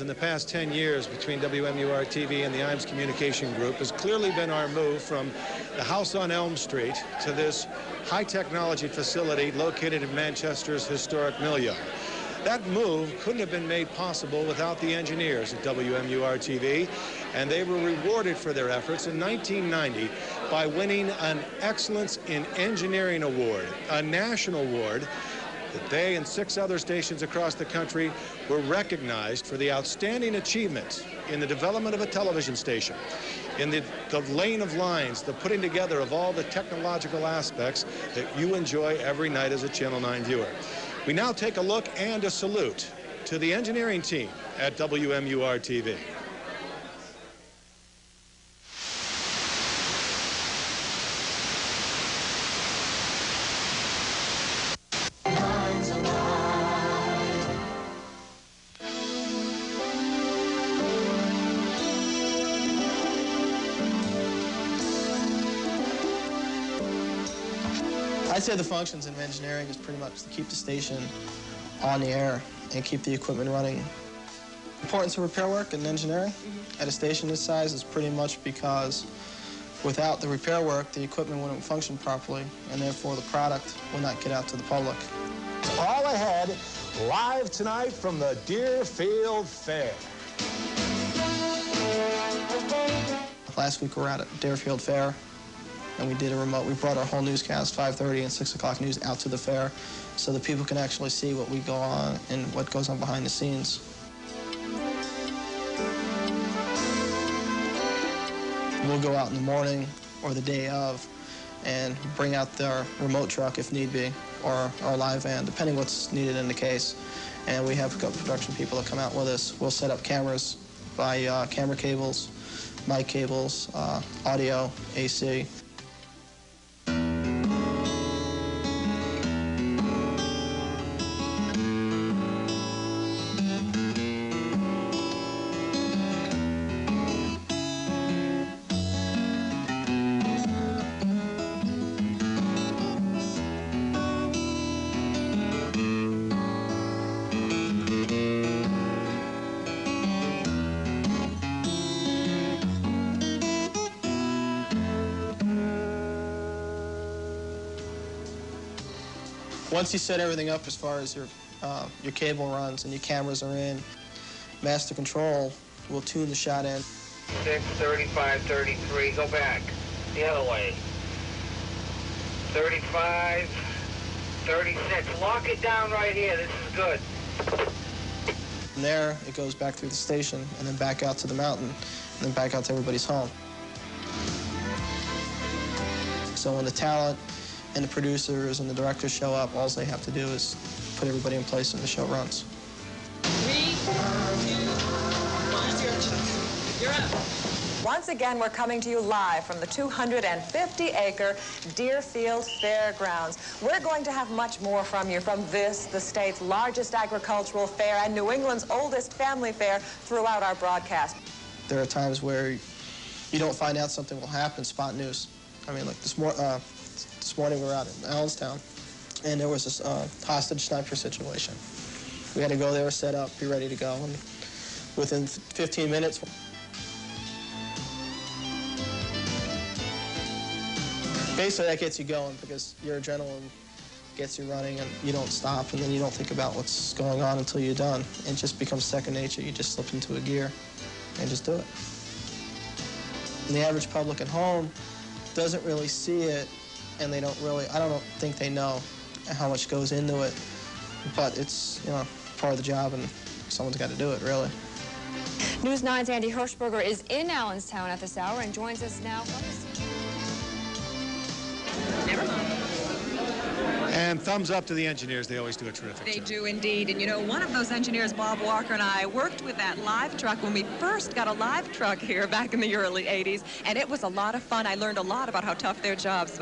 In the past 10 years between WMUR TV and the IMES Communication Group has clearly been our move from the house on Elm Street to this high technology facility located in Manchester's historic mill yard. That move couldn't have been made possible without the engineers at WMUR TV, and they were rewarded for their efforts in 1990 by winning an Excellence in Engineering Award, a national award that they and six other stations across the country were recognized for the outstanding achievements in the development of a television station, in the, the lane of lines, the putting together of all the technological aspects that you enjoy every night as a Channel 9 viewer. We now take a look and a salute to the engineering team at WMUR I'd say the functions of engineering is pretty much to keep the station on the air and keep the equipment running. Importance of repair work in engineering mm-hmm. at a station this size is pretty much because without the repair work, the equipment wouldn't function properly, and therefore the product will not get out to the public. All ahead, live tonight from the Deerfield Fair. Last week we were out at Deerfield Fair, and we did a remote. We brought our whole newscast, 5:30 and 6 o'clock news, out to the fair, so that people can actually see what we go on and what goes on behind the scenes. We'll go out in the morning or the day of and bring out their remote truck if need be, or our live van, depending what's needed in the case. And we have got production people that come out with us. We'll set up cameras by uh, camera cables, mic cables, uh, audio, AC. Once you set everything up as far as your, uh, your cable runs and your cameras are in, master control will tune the shot in. 6, 35, 33, go back. The other way. 35, 36. Lock it down right here. This is good. From there, it goes back through the station and then back out to the mountain and then back out to everybody's home. So when the talent and the producers and the directors show up, all they have to do is put everybody in place and the show runs. Three, two, one, You're up. Once again, we're coming to you live from the 250-acre Deerfield Fairgrounds. We're going to have much more from you from this, the state's largest agricultural fair and New England's oldest family fair throughout our broadcast. There are times where you don't find out something will happen, spot news. I mean, like this, mor uh, this morning we were out in Allenstown, and there was this uh, hostage sniper situation. We had to go there, set up, be ready to go, and within 15 minutes, basically that gets you going because your adrenaline gets you running and you don't stop and then you don't think about what's going on until you're done. It just becomes second nature. You just slip into a gear and just do it. And the average public at home doesn't really see it and they don't really, I don't think they know how much goes into it. But it's, you know, part of the job and someone's got to do it, really. News 9's Andy Hirschberger is in Allenstown at this hour and joins us now from the scene. Never mind. And thumbs up to the engineers. They always do a terrific They job. They do indeed. And you know, one of those engineers, Bob Walker, and I worked with that live truck when we first got a live truck here back in the early 80s. And it was a lot of fun. I learned a lot about how tough their jobs